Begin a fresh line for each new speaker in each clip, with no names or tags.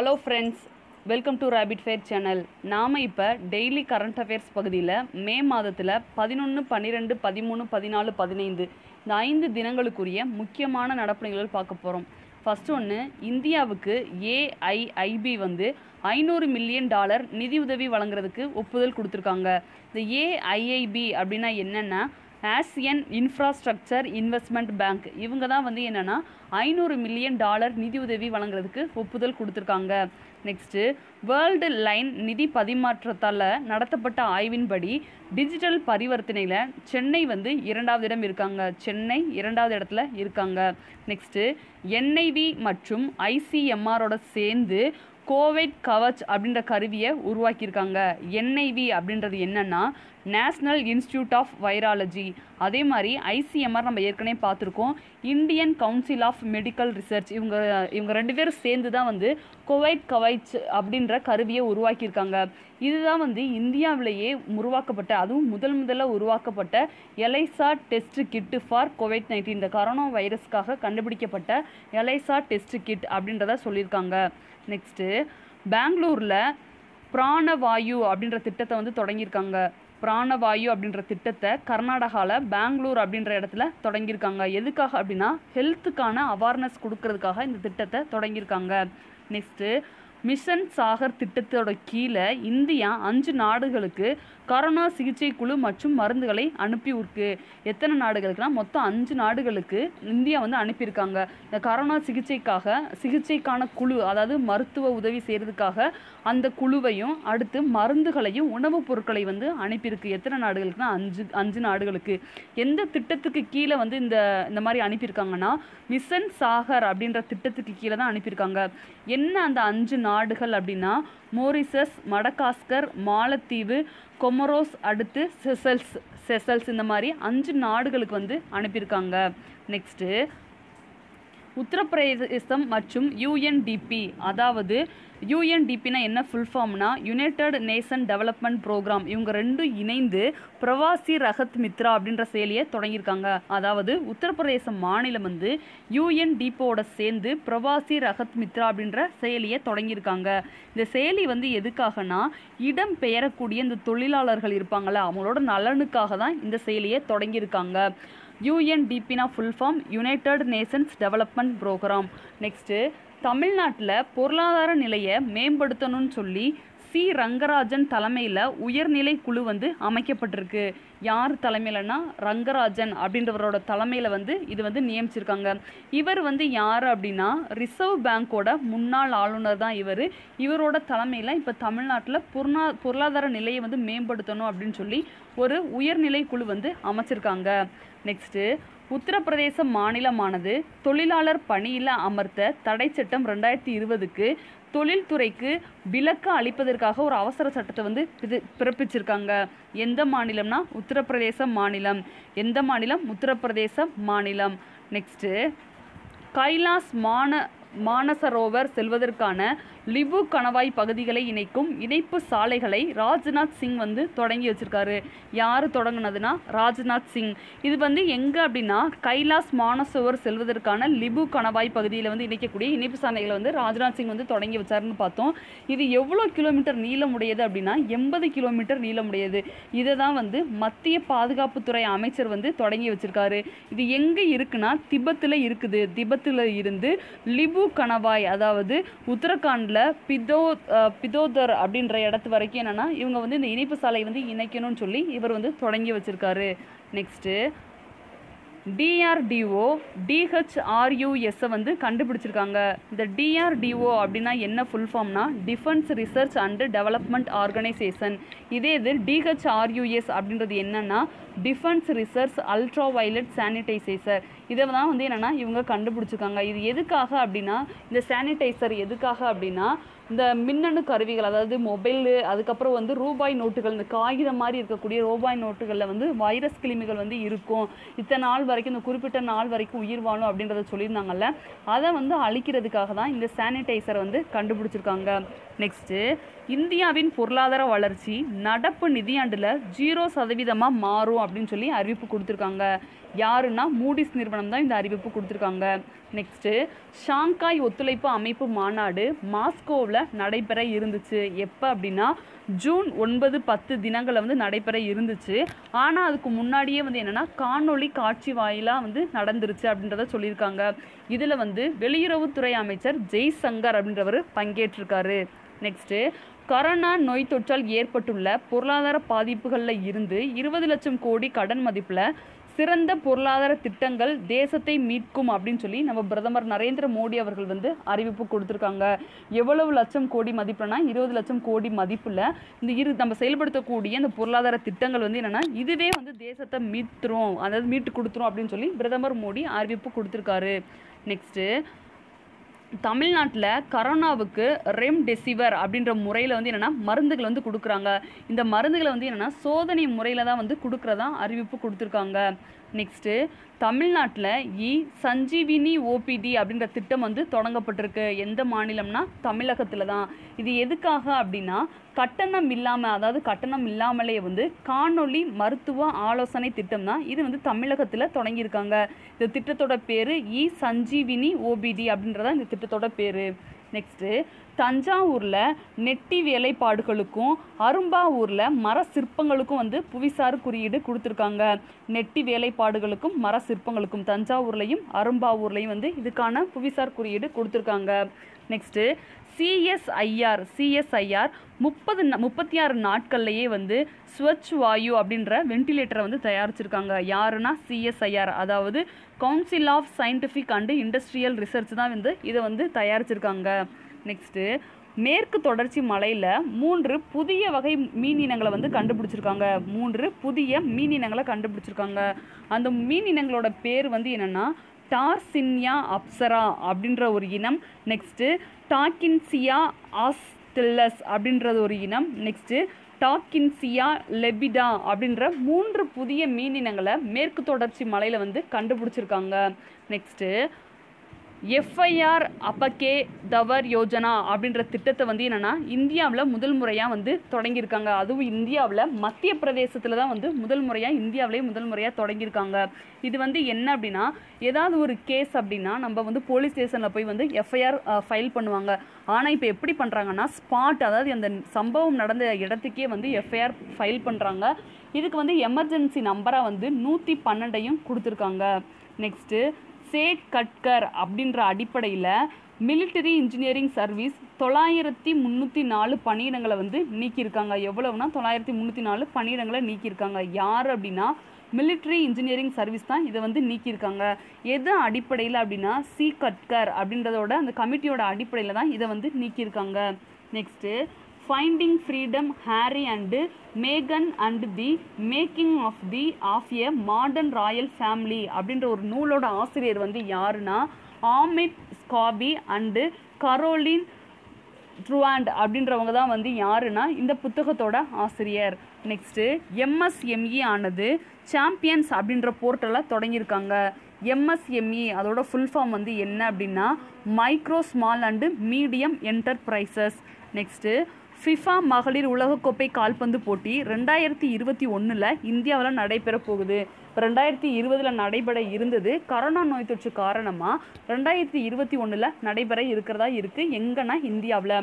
Hello friends welcome to rapid fair channel நாம் இப்போ daily current affairs பகுதியில் மே மாதத்தில் பதினொன்று பன்னிரெண்டு பதிமூணு பதினாலு பதினைந்து இந்த ஐந்து தினங்களுக்குரிய முக்கியமான நடப்பு பார்க்க போகிறோம் ஃபர்ஸ்ட் ஒன்று இந்தியாவுக்கு ஏஐஐபி வந்து ஐநூறு மில்லியன் டாலர் நிதியுதவி வழங்குறதுக்கு ஒப்புதல் கொடுத்துருக்காங்க. இந்த ஏஐஐபி அப்படின்னா என்னென்னா ஆசியன் இன்ஃப்ராஸ்ட்ரக்சர் இன்வெஸ்ட்மெண்ட் பேங்க் இவங்க தான் வந்து என்னென்னா ஐநூறு மில்லியன் டாலர் நிதியுதவி வழங்குறதுக்கு ஒப்புதல் கொடுத்துருக்காங்க. நெக்ஸ்ட்டு வேர்ல்டு லைன் நிதி பரிமாற்றத்தால் நடத்தப்பட்ட ஆய்வின்படி டிஜிட்டல் பரிவர்த்தனையில் சென்னை வந்து இரண்டாவது இடம் இருக்காங்க. சென்னை இரண்டாவது இடத்துல இருக்காங்க. நெக்ஸ்ட்டு என்ஐவி மற்றும் ஐசிஎம்ஆரோட சேர்ந்து கோவிட் கவச் அப்படின்ற கருவியை உருவாக்கியிருக்காங்க. என்ஐவி அப்படின்றது என்னென்னா நேஷ்னல் இன்ஸ்டியூட் ஆஃப் வைராலஜி அதே மாதிரி ஐசிஎம்ஆர் நம்ம ஏற்கனவே பார்த்துருக்கோம். Indian Council of Medical Research இவங்க இவங்க ரெண்டு பேரும் சேர்ந்து தான் வந்து கோவைட் கவைச் அப்படின்ற கருவியை உருவாக்கியிருக்காங்க. இதுதான் வந்து இந்தியாவிலேயே உருவாக்கப்பட்ட அதுவும் முதல் முதல்ல உருவாக்கப்பட்ட ELISA test kit for COVID nineteen. இந்த கரோனா வைரஸ்க்காக கண்டுபிடிக்கப்பட்ட எலைசா டெஸ்ட் கிட் அப்படின்றத சொல்லியிருக்காங்க. நெக்ஸ்ட்டு பெங்களூரில் பிராணவாயு அப்படின்ற திட்டத்தை வந்து தொடங்கியிருக்காங்க. பிராணவாயு அப்படின்ற திட்டத்தை கர்நாடகாவில் பெங்களூர் அப்படின்ற இடத்துல தொடங்கியிருக்காங்க. எதுக்காக அப்படின்னா ஹெல்த்துக்கான அவேர்னஸ் கொடுக்கறதுக்காக இந்த திட்டத்தை தொடங்கியிருக்காங்க. நெக்ஸ்ட்டு மிஷன் சாகர் திட்டத்தோட கீழே இந்தியா அஞ்சு நாடுகளுக்கு கரோனா சிகிச்சை குழு மற்றும் மருந்துகளை அனுப்பி இருக்கு. எத்தனை நாடுகளுக்குனா மொத்தம் அஞ்சு நாடுகளுக்கு இந்தியா வந்து அனுப்பியிருக்காங்க. இந்த கரோனா சிகிச்சைக்காக சிகிச்சைக்கான குழு அதாவது மருத்துவ உதவி செய்கிறதுக்காக அந்த குழுவையும் அடுத்து மருந்துகளையும் உணவுப் பொருட்களை வந்து அனுப்பியிருக்கு. எத்தனை நாடுகளுக்குனா அஞ்சு அஞ்சு நாடுகளுக்கு. எந்த திட்டத்துக்கு கீழே வந்து இந்த இந்த மாதிரி அனுப்பியிருக்காங்கன்னா மிஷன் சாகர் அப்படின்ற திட்டத்துக்கு கீழே தான் அனுப்பியிருக்காங்க. என்ன அந்த அஞ்சு நாடுகள் அப்படின்னா மோரிசஸ் மடகாஸ்கர் மாலத்தீவு கொமரோஸ் அடுத்து செசல்ஸ் செசல்ஸ் இந்த மாதிரி அஞ்சு நாடுகளுக்கு வந்து அனுப்பியிருக்காங்க. நெக்ஸ்ட்டு உத்தரப்பிரதேசம் மற்றும் யூஎன்டிபி அதாவது யூஎன்டிபினா என்ன? ஃபுல் ஃபார்ம்னா யுனைடெட் நேஷன் டெவலப்மெண்ட் ப்ரோக்ராம் இவங்க ரெண்டும் இணைந்து பிரவாசி ரகத் மித்ரா அப்படின்ற செயலியை தொடங்கியிருக்காங்க. அதாவது உத்தரப்பிரதேச மாநிலம் வந்து யூஎன்டிபியோட சேர்ந்து பிரவாசி ரகத் மித்ரா அப்படின்ற செயலியை தொடங்கியிருக்காங்க. இந்த செயலி வந்து எதுக்காகனா இடம் பெயரக்கூடிய இந்த தொழிலாளர்கள் இருப்பாங்கள்ல அவங்களோட நலனுக்காக தான் இந்த செயலியை தொடங்கியிருக்காங்க. யூஎன்டிபினா full form United Nations Development Programme next தமிழ்நாட்டில் பொருளாதார நிலையை மேம்படுத்தணும்னு சொல்லி சி. ரங்கராஜன் தலைமையில் உயர்நிலை குழு வந்து அமைக்கப்பட்டிருக்கு. யார் தலைமையிலனா ரங்கராஜன் அப்படின்றவரோட தலைமையில் வந்து இது வந்து நியமிச்சிருக்காங்க. இவர் வந்து யார் அப்படின்னா ரிசர்வ் பேங்கோட முன்னாள் ஆளுநர் தான் இவர். இவரோட தலைமையில் இப்போ தமிழ்நாட்டில் பொருளா பொருளாதார நிலையை வந்து மேம்படுத்தணும் அப்படின்னு சொல்லி ஒரு உயர்நிலை குழு வந்து அமைச்சிருக்காங்க. நெக்ஸ்ட்டு உத்தரப்பிரதேச மாநிலமானது தொழிலாளர் பணியில் அமர்த்த தடை சட்டம் ரெண்டாயிரத்தி இருபதுக்கு தொழில்துறைக்கு விலக்கு அளிப்பதற்காக ஒரு அவசர சட்டத்தை வந்து இது பிறப்பிச்சிருக்காங்க. எந்த மாநிலம்னா உத்தரப்பிரதேச மாநிலம். எந்த மாநிலம்? உத்தரப்பிரதேச மாநிலம். நெக்ஸ்ட்டு கைலாஸ் மான மானசரோவர் செல்வதற்கான லிபு கணவாய் பகுதிகளை இணைக்கும் இணைப்பு சாலைகளை ராஜ்நாத் சிங் வந்து தொடங்கி வச்சிருக்காரு. யார் தொடங்கினதுன்னா ராஜ்நாத் சிங். இது வந்து எங்கே அப்படின்னா கைலாஸ் மானசோவர் செல்வதற்கான லிபு கணவாய் பகுதியில் வந்து இணைக்கக்கூடிய இணைப்பு சாலைகளை வந்து ராஜ்நாத் சிங் வந்து தொடங்கி வச்சாருன்னு பார்த்தோம். இது எவ்வளோ கிலோமீட்டர் நீளமுடையது அப்படின்னா எண்பது கிலோமீட்டர் நீளமுடையது. இதை தான் வந்து மத்திய பாதுகாப்புத்துறை அமைச்சர் வந்து தொடங்கி வச்சிருக்காரு. இது எங்கே இருக்குன்னா திபத்தில் இருக்குது. திபத்தில் இருந்து லிபு கணவாய் அதாவது உத்தரகாண்டில் பிதோ பிதோதர் அப்படின்ற இடத்து வரைக்கும் என்னென்னா இவங்க வந்து இந்த இணைப்பு சாலை வந்து இணைக்கணும்னு சொல்லி இவர் வந்து தொடங்கி வச்சிருக்காரு. நெக்ஸ்ட்டு டிஆர்டிஓ டிஹெச்ஆர்யூஎஸ்ஸை வந்து கண்டுபிடிச்சிருக்காங்க. இந்த டிஆர்டிஓ அப்படின்னா என்ன full ஃபார்ம்னா Defence Research and Development Organisation இதே இது டிஹெச்ஆர்யூஎஸ் அப்படின்றது என்னன்னா defence research ultra violet sanitiser இதை தான் வந்து என்னென்னா இவங்க கண்டுபிடிச்சிருக்காங்க. இது எதுக்காக அப்படின்னா இந்த சானிடைசர் எதுக்காக அப்படின்னா இந்த மின்னணு கருவிகள் அதாவது மொபைலு அதுக்கப்புறம் வந்து ரூபாய் நோட்டுகள் இந்த காகிதம் மாதிரி இருக்கக்கூடிய ரூபாய் நோட்டுகளில் வந்து வைரஸ் கிருமிகள் வந்து இருக்கும். இத்தனை நாள் வரைக்கும் இந்த குறிப்பிட்ட நாள் வரைக்கும் உயிர் வாழும் அப்படின்றத சொல்லியிருந்தாங்கல்ல அதை வந்து அழிக்கிறதுக்காக தான் இந்த சானிடைசர் வந்து கண்டுபிடிச்சிருக்காங்க. நெக்ஸ்ட்டு இந்தியாவின் பொருளாதார வளர்ச்சி நடப்பு நிதியாண்டில் ஜீரோ சதவீதமாக மாறும் அப்படின்னு சொல்லி அறிவிப்பு கொடுத்துருக்காங்க. யாருன்னா மூடிஸ் நிறுவனம் தான் இந்த அறிவிப்பு கொடுத்துருக்காங்க. நெக்ஸ்ட்டு ஷாங்காய் ஒத்துழைப்பு அமைப்பு மாநாடு மாஸ்கோவில் நடைபெற இருந்துச்சு. எப்போ அப்படின்னா ஜூன் ஒன்பது பத்து தினங்களில் வந்து நடைபெற இருந்துச்சு. ஆனால் அதுக்கு முன்னாடியே வந்து என்னென்னா காணொளி காட்சி வாயிலாக வந்து நடந்துருச்சு அப்படின்றத சொல்லியிருக்காங்க. இதில் வந்து வெளியுறவுத்துறை அமைச்சர் ஜெய்சங்கர் அப்படின்றவர் பங்கேற்றிருக்காரு. நெக்ஸ்ட்டு கரோனா நோய் தொற்றால் ஏற்பட்டுள்ள பொருளாதார பாதிப்புகளில் இருந்து இருபது லட்சம் கோடி கடன் மதிப்பில் சிறந்த பொருளாதார திட்டங்கள் தேசத்தை மீட்கும் அப்படின்னு சொல்லி நம்ம பிரதமர் நரேந்திர மோடி அவர்கள் வந்து அறிவிப்பு கொடுத்துருக்காங்க. எவ்வளவு லட்சம் கோடி மதிப்புலனா இருபது லட்சம் கோடி மதிப்பில் இந்த இரு நம்ம செயல்படுத்தக்கூடிய அந்த பொருளாதார திட்டங்கள் வந்து என்னென்னா இதுவே வந்து தேசத்தை மீட்டுரும் அதாவது மீட்டு கொடுத்துரும் அப்படின்னு சொல்லி பிரதமர் மோடி அறிவிப்பு கொடுத்துருக்காரு. நெக்ஸ்ட்டு தமிழ்நாட்டில் கரோனாவுக்கு ரெம்டெசிவர் அப்படின்ற முறையில் வந்து என்னென்னா மருந்துகள் வந்து கொடுக்குறாங்க. இந்த மருந்துகளை வந்து என்னென்னா சோதனை முறையில் தான் வந்து கொடுக்குறதா அறிவிப்பு கொடுத்துருக்காங்க. நெக்ஸ்ட்டு தமிழ்நாட்டில் இ சஞ்சீவினி ஓபிடி அப்படின்ற திட்டம் வந்து தொடங்கப்பட்டிருக்கு. எந்த மாநிலம்னா தமிழகத்தில் தான். இது எதுக்காக அப்படின்னா கட்டணம் இல்லாமல் அதாவது கட்டணம் இல்லாமலே வந்து காணொளி மருத்துவ ஆலோசனை திட்டம் தான் இது வந்து தமிழகத்தில் தொடங்கியிருக்காங்க. இந்த திட்டத்தோட பேர் இ சஞ்சீவினி ஓபிடி அப்படின்றதான் இந்த திட்டத்தோட பேர். நெக்ஸ்ட்டு தஞ்சாவூரில் நெட்டி வேலைப்பாடுகளுக்கும் அரும்பாவூரில் மர சிற்பங்களுக்கும் வந்து புவிசார் குறியீடு கொடுத்துருக்காங்க. நெட்டி வேலைப்பாடுகளுக்கும் மர சிற்பங்களுக்கும் தஞ்சாவூர்லையும் அரும்பாவூர்லையும் வந்து இதுக்கான புவிசார் குறியீடு கொடுத்துருக்காங்க. நெக்ஸ்ட்டு சிஎஸ்ஐஆர் சிஎஸ்ஐஆர் முப்பது முப்பத்தி ஆறு நாட்கள்லையே வந்து ஸ்வச் வாயு அப்படின்ற வென்டிலேட்டரை வந்து தயாரிச்சிருக்காங்க. யாருன்னா சிஎஸ்ஐஆர் அதாவது Council of Scientific and Industrial Research தான் வந்து இதை வந்து தயாரிச்சிருக்காங்க. நெக்ஸ்ட்டு மேற்கு தொடர்ச்சி மலையில் மூன்று புதிய வகை மீன் இனங்களை வந்து கண்டுபிடிச்சிருக்காங்க. மூன்று புதிய மீன் இனங்களை கண்டுபிடிச்சிருக்காங்க. அந்த மீன் இனங்களோட பேர் வந்து என்னென்னா டார்சின்யா அப்சரா அப்படின்ற ஒரு இனம். நெக்ஸ்ட்டு டாக்கின்சியா ஆஸ்டில்லஸ் அப்படின்றது ஒரு இனம். நெக்ஸ்ட்டு டாக்கின்சியா லெபிடா அப்படின்ற மூன்று புதிய மீன் இனங்களை மேற்கு தொடர்ச்சி மலையில் வந்து கண்டுபிடிச்சிருக்காங்க. நெக்ஸ்ட்டு எஃப்ஐஆர் அப்பகே தவர் யோஜனா அப்படின்ற திட்டத்தை வந்து என்னென்னா இந்தியாவில் முதல் முறையாக வந்து தொடங்கியிருக்காங்க. அதுவும் இந்தியாவில் மத்திய பிரதேசத்தில் தான் வந்து முதல் முறையாக இந்தியாவிலே முதல் முறையாக தொடங்கியிருக்காங்க. இது வந்து என்ன அப்படின்னா ஏதாவது ஒரு கேஸ் அப்படின்னா நம்ம வந்து போலீஸ் ஸ்டேஷனில் போய் வந்து எஃப்ஐஆர் ஃபைல் பண்ணுவாங்க. ஆனால் இப்போ எப்படி பண்ணுறாங்கன்னா ஸ்பாட் அதாவது அந்த சம்பவம் நடந்த இடத்துக்கே வந்து எஃப்ஐஆர் ஃபைல் பண்ணுறாங்க இதுக்கு வந்து எமர்ஜென்சி நம்பராக வந்து நூற்றி பன்னெண்டையும் கொடுத்துருக்காங்க. நெக்ஸ்ட்டு சேட் கட்கர் அப்படின்ற அடிப்படையில் மிலிட்டரி இன்ஜினியரிங் சர்வீஸ் தொள்ளாயிரத்தி முந்நூற்றி நாலு பணியிடங்களை வந்து நீக்கியிருக்காங்க. எவ்வளவுனா தொள்ளாயிரத்தி முந்நூற்றி நாலு பணியிடங்களை நீக்கியிருக்காங்க. யார் அப்படின்னா மிலிட்ரி இன்ஜினியரிங் சர்வீஸ் தான் இதை வந்து நீக்கியிருக்காங்க. எது அடிப்படையில் அப்படின்னா சி கட்கர் அப்படின்றதோட அந்த கமிட்டியோட அடிப்படையில் தான் இதை வந்து நீக்கியிருக்காங்க. Next finding freedom Harry and மேகன் and the making of the of a modern royal family அப்படின்ற ஒரு நூலோட ஆசிரியர் வந்து யாருன்னா ஆமிட் ஸ்காபி அண்டு கரோலின் ட்ருவாண்ட் அப்படின்றவங்க தான் வந்து யாருன்னா இந்த புத்தகத்தோட ஆசிரியர். நெக்ஸ்ட்டு எம்எஸ்எம்இ ஆனது சாம்பியன்ஸ் அப்படின்ற போர்ட்டலை தொடங்கியிருக்காங்க. எம்எஸ்எம்இ அதோட ஃபுல் ஃபார்ம் வந்து என்ன அப்படின்னா micro small and medium enterprises next FIFA மகளிர் உலகக்கோப்பை கால்பந்து போட்டி ரெண்டாயிரத்தி இருபத்தி ஒன்றில் இந்தியாவில் நடைபெற போகுது. இப்போ ரெண்டாயிரத்தி இருபதில் நடைபெற இருந்தது கரோனா நோய் தொற்று காரணமாக ரெண்டாயிரத்தி இருபத்தி ஒன்றில் நடைபெற இருக்கிறதா இருக்குது எங்கன்னா இந்தியாவில்?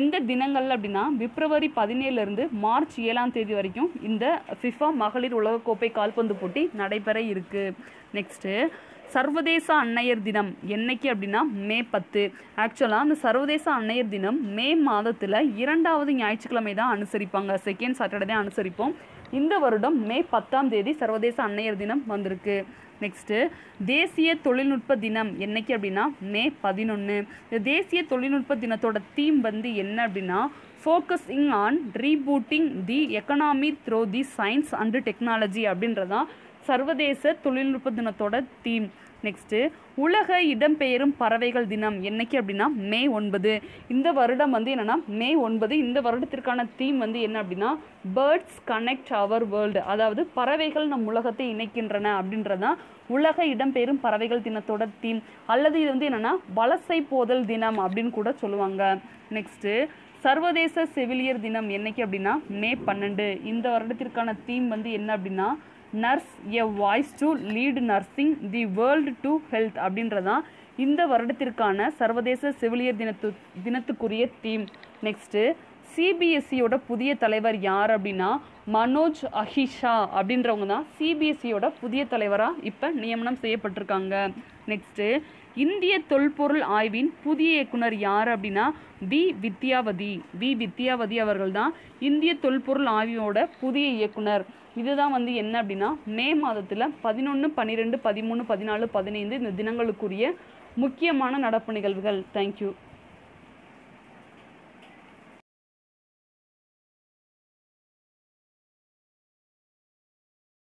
எந்த தினங்கள் அப்படின்னா பிப்ரவரி பதினேழுலேருந்து மார்ச் ஏழாம் தேதி வரைக்கும் இந்த ஃபிஃபா மகளிர் உலகக்கோப்பை கால்பந்து போட்டி நடைபெற இருக்குது நெக்ஸ்ட்டு சர்வதேச அன்னையர் தினம். என்னைக்கு அப்படின்னா மே பத்து. ஆக்சுவலாக அந்த சர்வதேச அன்னையர் தினம் மே மாதத்தில் இரண்டாவது ஞாயிற்றுக்கிழமை தான் அனுசரிப்பாங்க. செகண்ட் சாட்டர்டே தான் அனுசரிப்போம். இந்த வருடம் மே பத்தாம் தேதி சர்வதேச அன்னையர் தினம் வந்திருக்கு. நெக்ஸ்ட்டு தேசிய தொழில்நுட்ப தினம். என்னைக்கு அப்படின்னா மே பதினொன்று இந்த தேசிய தொழில்நுட்ப தினத்தோட தீம் வந்து என்ன அப்படின்னா focusing on rebooting the economy through the science and technology அப்படின்றதான் சர்வதேச தொழில்நுட்ப தினத்தோட தீம் நெக்ஸ்ட்டு உலக இடம்பெயரும் பறவைகள் தினம். என்னைக்கு அப்படின்னா மே ஒன்பது. இந்த வருடம் வந்து என்னென்னா மே ஒன்பது. இந்த வருடத்திற்கான தீம் வந்து என்ன அப்படின்னா பேர்ட்ஸ் கனெக்ட் அவர் வேர்ல்டு அதாவது பறவைகள் நம் உலகத்தை இணைக்கின்றன அப்படின்றதான் உலக இடம்பெயரும் பறவைகள் தினத்தோட தீம் அல்லது இது வந்து என்னென்னா வலசை போதல் தினம் அப்படின்னு கூட சொல்லுவாங்க. நெக்ஸ்ட்டு சர்வதேச செவிலியர் தினம் என்னைக்கு அப்படின்னா மே பன்னெண்டு. இந்த வருடத்திற்கான தீம் வந்து என்ன அப்படின்னா nurse a voice to lead nursing the world to health அப்படின்றதான் இந்த வருடத்திற்கான சர்வதேச செவிலியர் தினத்து தினத்துக்குரிய தீம். நெக்ஸ்ட்டு சிபிஎஸ்சியோட புதிய தலைவர் யார் அப்படின்னா மனோஜ் அஹிஷா அப்படின்றவங்க தான் சிபிஎஸ்சியோட புதிய தலைவராக இப்போ நியமனம் செய்யப்பட்டிருக்காங்க. நெக்ஸ்ட்டு இந்திய தொல்பொருள் ஆய்வின் புதிய இயக்குனர் யார் அப்படின்னா வி. வித்யாவதி. வி. வித்யாவதி அவர்கள் தான் இந்திய தொல்பொருள் ஆய்வோட புதிய இயக்குனர். இதுதான் வந்து என்ன அப்படின்னா மே மாதத்தில் பதினொன்று பன்னிரெண்டு பதிமூணு பதினாலு பதினைந்து இந்த தினங்களுக்குரிய முக்கியமான நடப்பு நிகழ்வுகள். தேங்க்யூ